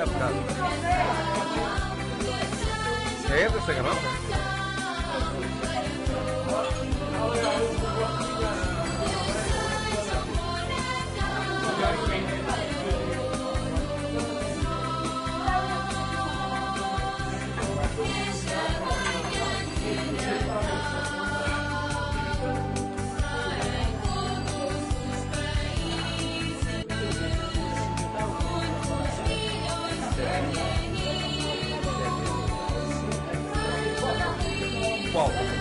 há bocado. É dessa garrafa? 어?